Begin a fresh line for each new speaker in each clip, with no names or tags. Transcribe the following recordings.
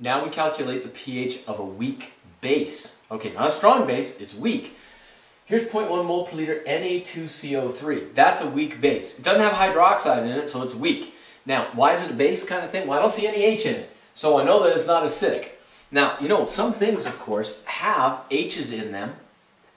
Now we calculate the pH of a weak base. Okay, not a strong base, it's weak. Here's 0.1 mole per liter Na2CO3. That's a weak base. It doesn't have hydroxide in it, so it's weak. Now, why is it a base kind of thing? Well, I don't see any H in it, so I know that it's not acidic. Now, you know, some things, of course, have H's in them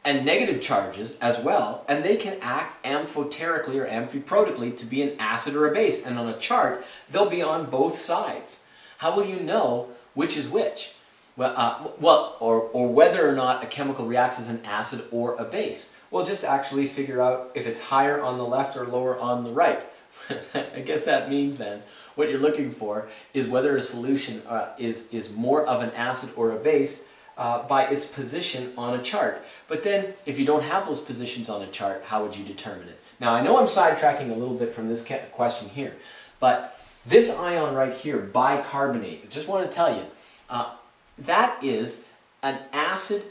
and negative charges as well, and they can act amphoterically or amphiprotically to be an acid or a base. And on a chart, they'll be on both sides. How will you know which is which? Well, uh, well or, or whether or not a chemical reacts as an acid or a base. Well, just actually figure out if it's higher on the left or lower on the right. I guess that means then what you're looking for is whether a solution uh, is, is more of an acid or a base uh, by its position on a chart. But then, if you don't have those positions on a chart, how would you determine it? Now, I know I'm sidetracking a little bit from this question here, but this ion right here, bicarbonate, just want to tell you, uh, that is an acid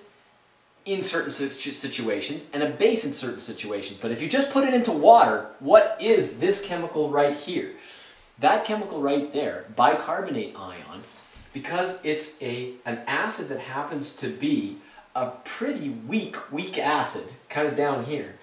in certain situations and a base in certain situations. But if you just put it into water, what is this chemical right here? That chemical right there, bicarbonate ion, because it's a, an acid that happens to be a pretty weak, weak acid, kind of down here.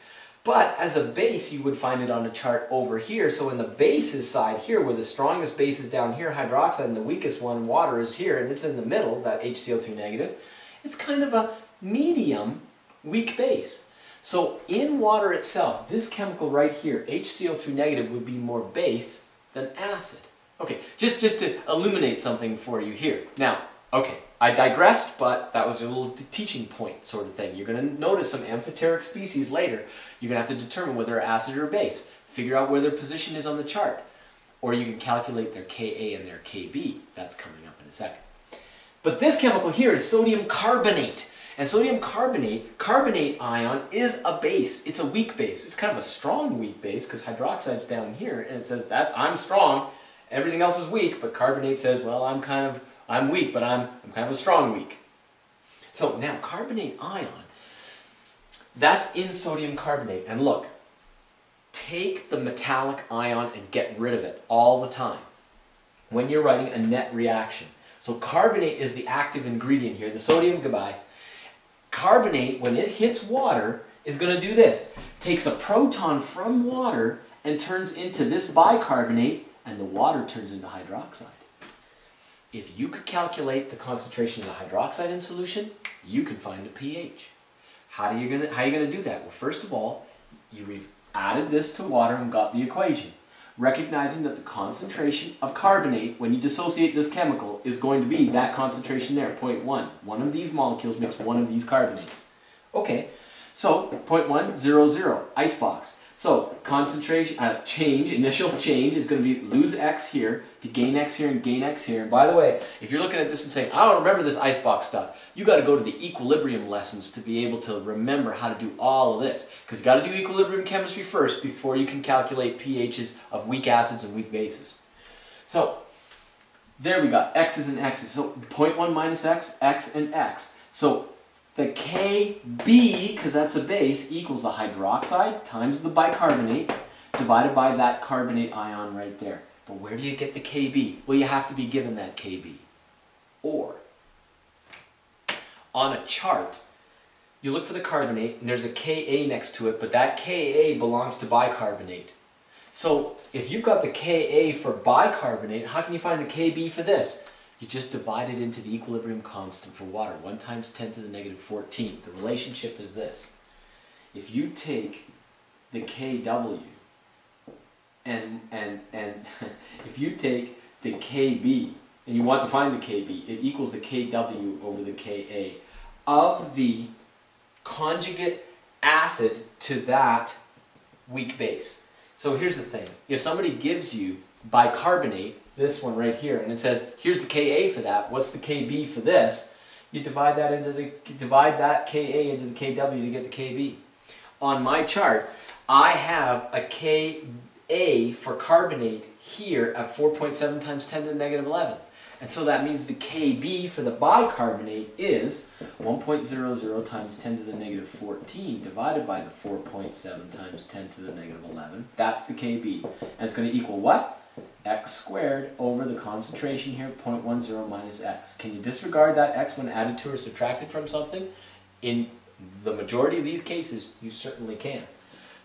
But as a base, you would find it on a chart over here. So in the bases side here, where the strongest base is down here, hydroxide, and the weakest one, water, is here, and it's in the middle, that HCO3 negative, it's kind of a medium weak base. So in water itself, this chemical right here, HCO3 negative, would be more base than acid. Okay, just, just to illuminate something for you here. Now, okay, I digressed, but that was a little teaching point sort of thing. You're going to notice some amphoteric species later. You're going to have to determine whether they're acid or base. Figure out where their position is on the chart. Or you can calculate their Ka and their Kb. That's coming up in a second. But this chemical here is sodium carbonate. And sodium carbonate, carbonate ion, is a base. It's a weak base. It's kind of a strong weak base because hydroxide's down here and it says that I'm strong Everything else is weak, but carbonate says, well, I'm kind of, I'm weak, but I'm, I'm kind of a strong weak. So now, carbonate ion, that's in sodium carbonate. And look, take the metallic ion and get rid of it all the time when you're writing a net reaction. So carbonate is the active ingredient here, the sodium goodbye. Carbonate, when it hits water, is going to do this. Takes a proton from water and turns into this bicarbonate and the water turns into hydroxide. If you could calculate the concentration of the hydroxide in solution, you can find the pH. How are you gonna how are you gonna do that? Well, first of all, you've added this to water and got the equation, recognizing that the concentration of carbonate when you dissociate this chemical is going to be that concentration there, 0.1. One of these molecules makes one of these carbonates. Okay, so 0.1, 0, 0, icebox. So concentration, uh, change, initial change is going to be lose x here to gain x here and gain x here. And by the way, if you're looking at this and saying, I don't remember this icebox stuff, you got to go to the equilibrium lessons to be able to remember how to do all of this. Because you got to do equilibrium chemistry first before you can calculate pHs of weak acids and weak bases. So there we got x's and x's. So 0.1 minus x, x and x. So the Kb, because that's the base, equals the hydroxide times the bicarbonate divided by that carbonate ion right there. But where do you get the Kb? Well, you have to be given that Kb. Or, on a chart, you look for the carbonate, and there's a Ka next to it, but that Ka belongs to bicarbonate. So, if you've got the Ka for bicarbonate, how can you find the Kb for this? You just divide it into the equilibrium constant for water. 1 times 10 to the negative 14. The relationship is this. If you take the Kw and, and, and if you take the Kb and you want to find the Kb, it equals the Kw over the Ka of the conjugate acid to that weak base. So here's the thing. If somebody gives you bicarbonate this one right here, and it says, here's the Ka for that, what's the Kb for this? You divide that into the divide that Ka into the Kw to get the Kb. On my chart, I have a Ka for carbonate here at 4.7 times 10 to the negative 11. And so that means the Kb for the bicarbonate is 1.00 times 10 to the negative 14 divided by the 4.7 times 10 to the negative 11. That's the Kb. And it's going to equal what? X squared over the concentration here, 0.10 minus x. Can you disregard that x when added to or subtracted from something? In the majority of these cases, you certainly can.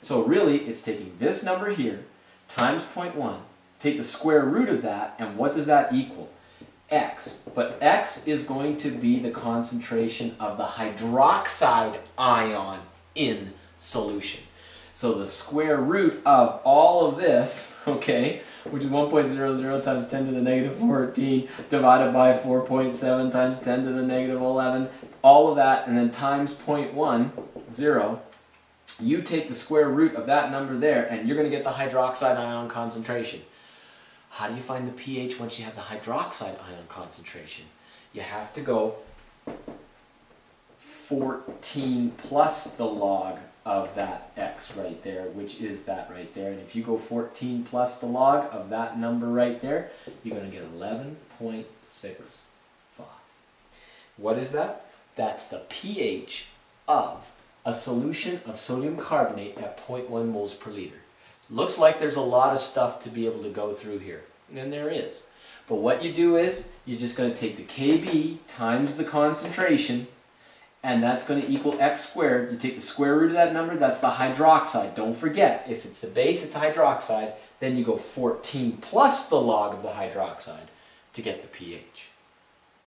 So really, it's taking this number here times 0.1, take the square root of that, and what does that equal? X. But X is going to be the concentration of the hydroxide ion in solution. So the square root of all of this, okay, which is 1.00 times 10 to the negative 14 divided by 4.7 times 10 to the negative 11, all of that, and then times 0.1, 0, you take the square root of that number there, and you're going to get the hydroxide ion concentration. How do you find the pH once you have the hydroxide ion concentration? You have to go 14 plus the log of that x right there, which is that right there. And if you go 14 plus the log of that number right there, you're going to get 11.65. What is that? That's the pH of a solution of sodium carbonate at 0.1 moles per liter. Looks like there's a lot of stuff to be able to go through here, and there is. But what you do is, you're just going to take the Kb times the concentration, and that's going to equal x squared. You take the square root of that number, that's the hydroxide. Don't forget, if it's a base, it's hydroxide. Then you go 14 plus the log of the hydroxide to get the pH.